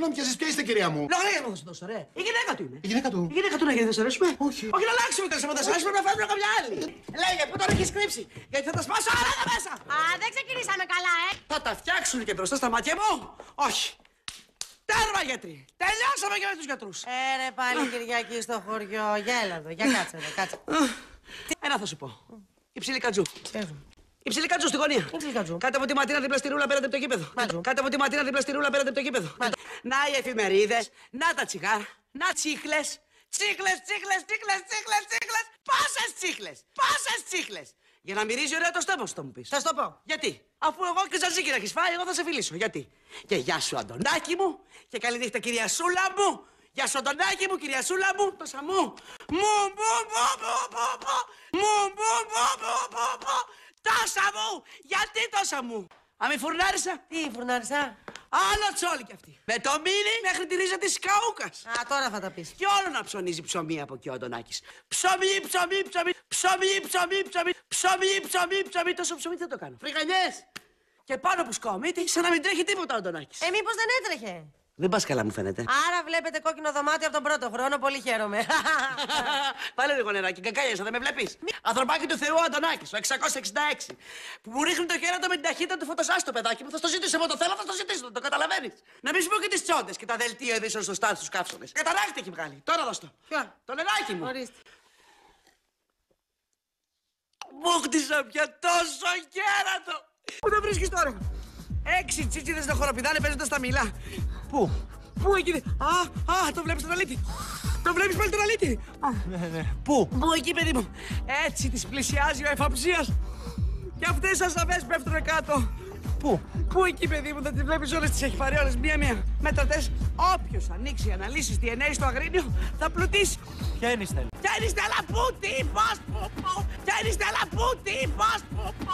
Να πιάσεις, ποια είστε, κυρία μου; Λογαριασμό θα σου δώσω, ρε. Η γυναίκα του είναι. Η γυναίκα του. Η γυναίκα του να γίνει, δεν σε αρέσουμε. Όχι. Όχι να αλλάξουμε τέλο πάντων. Δεν πρέπει να φέρουμε κάποια άλλη. Λέγε, πού τον έχει κρύψει. Γιατί θα τα σπάσω όλα εδώ μέσα. Α, δεν ξεκινήσαμε καλά, ε. Θα τα φτιάξουν και μπροστά στα μάτια μου. Όχι. Τέρμα γιατροί. Τελειώσαμε και με τους γιατρούς. Ε, ρε, πάλι Κυριακή στο χωριό. Για έλα εδώ, για κάτσε εδώ, κάτσε. Ένα θα σου πω. Η ψηλή κατζού. Ξέρεις. Η ψηλή κατζού στη γωνία. Η ψηλή κατζού. Κάτω από τη ματίνα δίπλα στη ρούλα πέρατε από το γήπεδο. Μάλιστα. Κάτω από τη ματίνα δίπλα στη ρούλα πέρατε από το γήπεδο. Να οι εφημερίδες, να τα τσιγάρα, να τσίχλες. Τσίχλες, τσίχλες, τσίχλες, τσίχλες, τσίχλες. Πάσες τσίχλες. Πάσες τσίχλες. Για να μυρίζει ωραία το στόμα σου, θα μου πεις. Θα σου το πω. Γιατί, αφού εγώ και ζαζίκι να έχεις φάει, εγώ θα σε φιλήσω. Γιατί; Και γεια σου, Αντωνάκη μου. Και καλή νύχτα, κυρία Σούλα μου. Γεια σου, Αντωνάκη μου, κυρία Σούλα μου. Τόσα μου. Μου, μου, μου, μου, μου, μου. Μου, μου, μου, μου, μου, μου. Τόσα μου. Γιατί τόσα μου. Αμη φουρνάρισα. Τι, φουρνάρισα; Άλλο τσόλι κι αυτή. Με το μήνυ μέχρι τη ρίζα της καούκας. Α, τώρα θα τα πεις. Και όλο να ψωνίζει ψωμί από εκεί ο Αντωνάκης. Ψωμί, ψωμί, ψωμί, ψωμί, ψωμί, ψωμί, ψωμί, ψωμί, ψωμί, τόσο ψωμί τι θα το κάνω. Φρυγανιές. Και πάνω που σκόμει, σαν να μην τρέχει τίποτα ο Αντωνάκης. Ε, μήπως δεν έτρεχε; Δεν πας καλά μου φαίνεται. Άρα βλέπετε κόκκινο δωμάτιο από τον πρώτο χρόνο. Πολύ χαίρομαι. Βάλε λίγο νεράκι, κακάλιασα, δεν με βλέπεις; Ανθρωπάκι του Θεού ο Αντωνάκης, ο 666. Που μου ρίχνει το χέρι του με την ταχύτητα του φωτοσάστο, παιδάκι μου. Θα στο ζητήσω, εγώ το θέλω, θα στο ζητήσω, το καταλαβαίνεις. Να μην σου πω και τις τσόντες και τα δελτία ειδήσεων στο στάθος στους καύσονες. Καταράκτη έχει βγάλει. Τώρα δώσ' το. Ποιο; Το νεράκι μου. Ορίστε. Μου χτίσα πια τόσο κέρατο. Πού το βρίσκεις τώρα; Έξι τσίτσιδες να χοροπηδάνε παίζοντας τα μιλά. Πού; Πού εκεί. Α, α, το βλέπεις τον αλήτη. Το βλέπεις πάλι τον αλήτη. Α, Ναι, ναι. Πού; Πού εκεί παιδί μου. Έτσι τις πλησιάζει ο εφαψίας. Και αυτές οι ασαβές πέφτουνε κάτω. Πού; Πού εκεί παιδί μου, θα τις βλέπεις όλες, τις έχει πάρει όλες μία-μία. Μέτρατες, όποιος ανοίξει αναλύσεις DNA στο αγρίνιο θα πλουτίσει. Ποια είναι η Στέλλα; Ποια είναι η Στέλλα, πού, τι, πώς, πού, πού. Ποια είναι η Στέλλα, πού, τι, πώς, πού, πού.